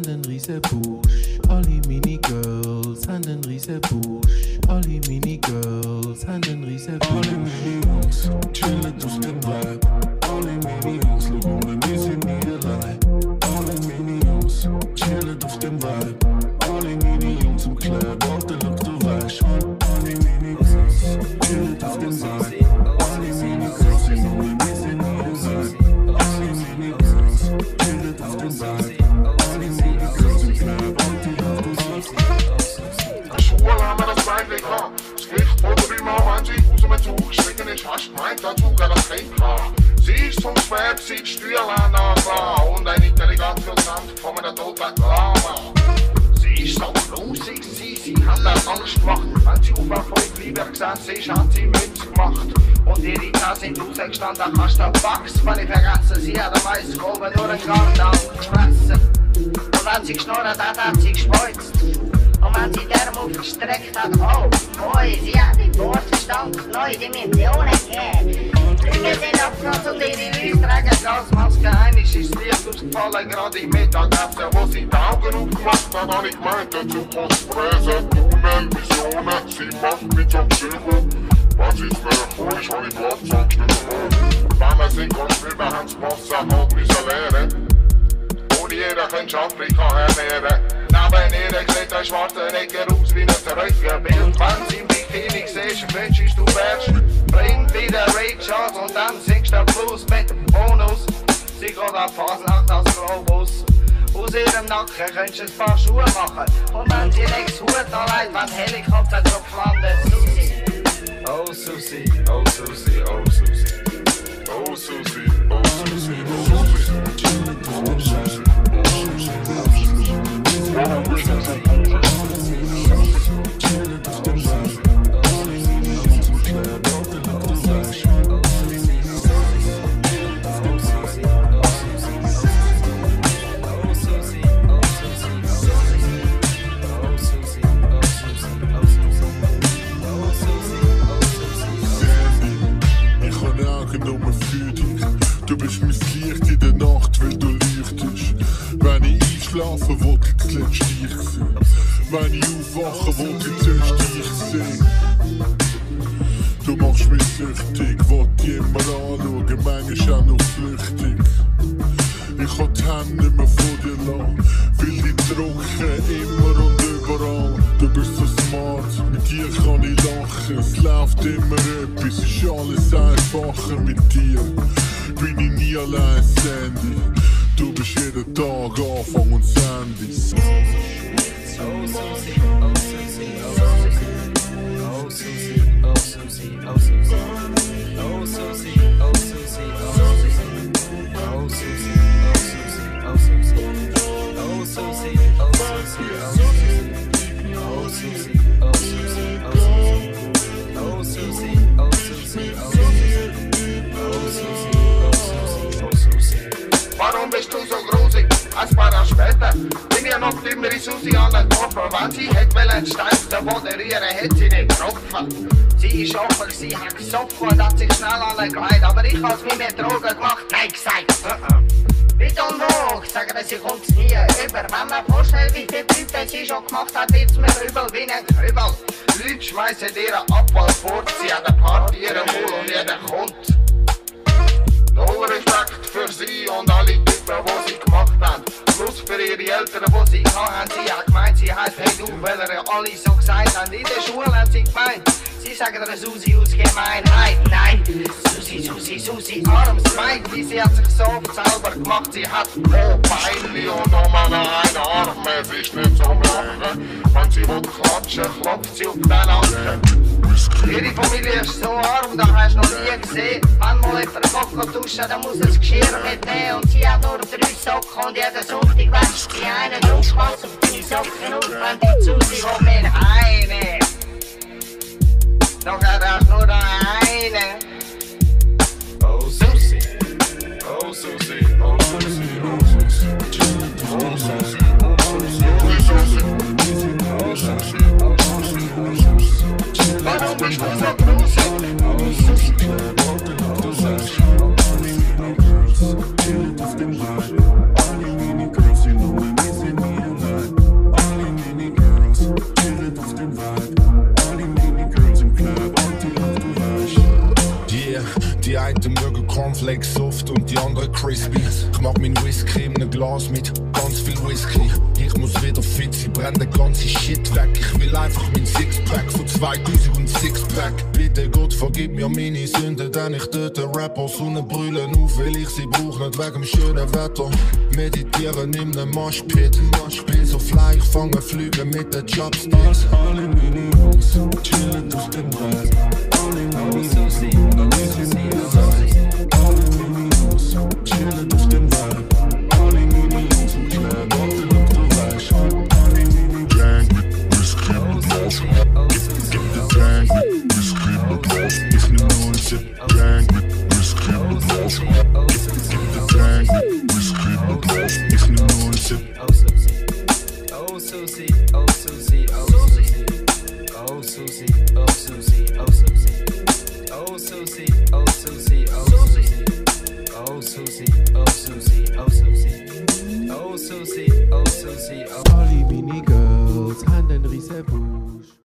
haben einen riesen Busch. Alle meine Girls haben einen riesen Busch. Alle meine Girls haben einen riesen Busch. Alle meine Jungs chillen auf dem Vibe. Alle meine Jungs schauen, wir sind nie allein. Alle meine Jungs chillen auf dem Vibe. Alle meine Jungs im Club, warte, look, du weißt. Alle meine Jungs chillen auf dem Vibe. Alle meine Girls schauen, wir sind nie allein. Alle meine Girls chillen auf dem Vibe. Gestiegen ist, gemeint, der Zug hat das Kind gehabt. Sie ist vom Schwert, sie die Steuerlein klar und ein intelligent Versand von einer toten Lama. Sie ist so blusig, sie, sie hat mir Angst gemacht. Wenn sie auf Erfolg lieber gesessen ist, hat sie Münze gemacht. Und ihre Zähne sind rausgestanden, kannst du Wachs, wenn ich vergessen. Sie hat ein weißes Kolben durch den Garten gefressen. Und wenn sie geschnurrt hat, hat sie gespeuzt. Und wenn sie den Arm aufgestreckt hat, oh, boy, sie hat die Wortstand neue Dimensionen gegeben. Dinge sind abgelassen und ihre Leute tragen Gasmaske. Einmal ist das Licht ausgefallen, gerade im Mittagessen, wo sie die Augen aufgemacht hat, habe ich gemeint, der Zug muss fräsen. Tunnel, Visionen, sie macht mich zum Psycho. Was ist näher vor, ist, habe ich Platz angeschnitten. Wenn wir sind, kann schwimmen, haben das Wasser halt müssen leeren. Ohne jeder könnte Afrika ernähren. Neben ihr sieht ein schwarzer Neger aus wie ein Röntgenbild. Wenn sie im Bikini siehst, wünschst du wärst. Bring wieder Rage an und dann singst du Blues mit Bonus. Sie geht auf Fasnacht als Globus. Aus ihrem Nacken könntest du ein paar Schuhe machen. Und wenn sie nichts Hut anlegt, wenn Helikopter drauf landet. Susi. Oh Susie, oh Susie, oh Susie. Oh Susi, oh Susi, oh Susi. Ich habe Augen nur für dich. Du bist mein Licht in der Nacht, weil du leuchtest. Wenn ich einschlafe, wollte ich zuletzt dich sehen. Wenn ich aufwache, wollte ich zuerst dich sehen. Du machst mich süchtig, wollte dich immer anschauen, manchmal auch noch flüchtig. Ich kann die Hände nicht mehr von dir lassen, will dich drucken, immer und überall. Du bist so smart, mit dir kann ich lachen. Es läuft immer etwas, ist alles einfacher mit dir. Bin ich nie allein, Sandy. Du bist jeden Tag Anfang und Sandy. Paar Jahre später bin ich noch immer in Susi angetroffen. Wenn sie hätte wollen, steif den Boden rühren, hätte sie nicht getroffen. Sie ist offen, sie hat gesoffen und hat sich schnell angelegt. Aber ich hab's mit mir Drogen gemacht, nein gesagt. Uh -uh. Mit und hoch, sagen sie kommt's nie über. Wenn man vorstellt, wie viele Leute sie schon gemacht hat, wird's mir übel wie ein Krübel. Leute schmeißen ihren sie hat gemeint, sie heisst hey du, weil er alle so gesagt haben. In der Schule hat sie gemeint, sie sagen der Susi aus Gemeinheit. Nein, Susi, Susi, Susi, armes Mädchen, sie hat sich so selber gemacht. Sie hat oh Beine und nur einen Arm, es ist nicht so machen. Wenn sie will klatschen, klopft sie auf den Nacken. Ihre Familie ist so arm, da hast du noch nie gesehen. Wenn mal jemand Kopf duschen, dann muss er das Geschirr mitnehmen. Und sie hat nur drei Socken und jeden Sonntag wäscht sie einen Duschpass auf deine Socken auf, wenn die zu sich um ihn heimnehmen. Doch er hast nur einen. Oh Cornflakes soft und die anderen crispy. Ich mag mein Whisky in einem Glas mit ganz viel Whisky. Ich muss wieder fit sein, brenne den ganzen Shit weg. Ich will einfach mein Sixpack von 2006 Pack. Bitte Gott, vergib mir meine Sünden, denn ich töte Rapper. Sonnenbrüllen auf, weil ich sie brauch, nicht wegen dem schönen Wetter. Meditieren in einem Moshpit. Bin so fly, Fangerflüge mit der Jobstars Alle Minions chillen durch den Preis Alle Minions, dann ist sie nie gesagt Alle Minions chillen durch den Vibe Alle Minions, und klein auf den Look, du weißt Alle Minions Gang mit Whisky und Laus Gib die Gang mit Whisky und Laus Ich nehm nur ein Sip Gang mit Whisky und Laus